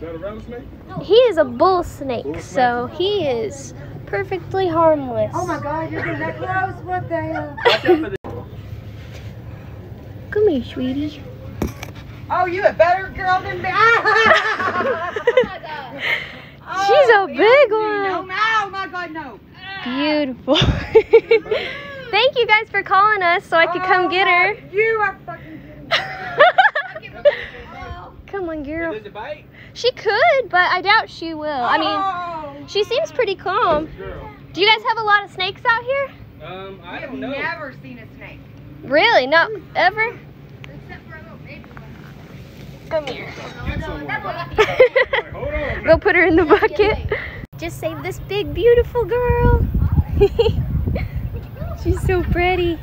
that a rattlesnake? He is a bull snake, so he is perfectly harmless. Oh my god, you're getting that close? What the hell? Watch out for the Come here, sweetie. Oh, you a better girl than me. Oh She's a oh, big one. no, oh my god, no. Beautiful. Thank you guys for calling us so I could come get her. Oh, You are Come girl. Does it bite? She could, but I doubt she will. I mean, Oh, she seems pretty calm. Do you guys have a lot of snakes out here? Um, I I have don't know. never seen a snake. Really? No, ever? Come here. Get someone. Like, hold on. Go put her in the bucket. Just save this big, beautiful girl. She's so pretty.